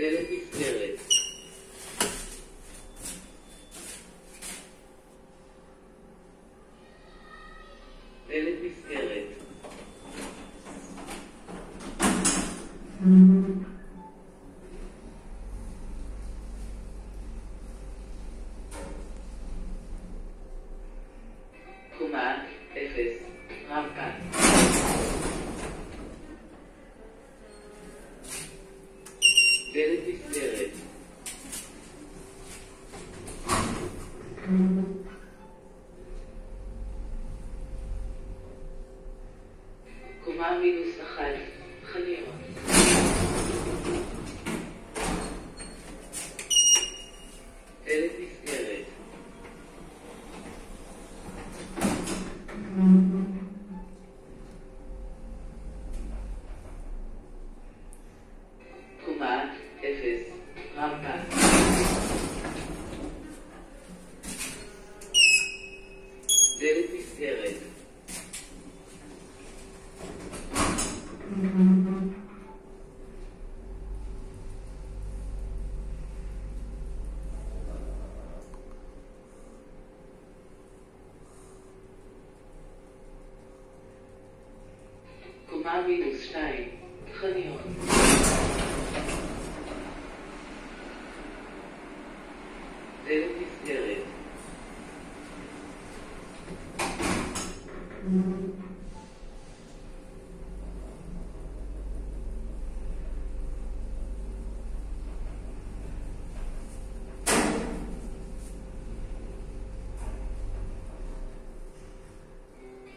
דלת נסגרת. דלת נסגרת. קומה אפס רמפה. דלת נסגרת. קומה מינוס אחת, חניון. דלת נסגרת. קומה מינוס שתיים, חניון. נותנת מסגרת.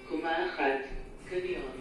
קומה אחת, קניון.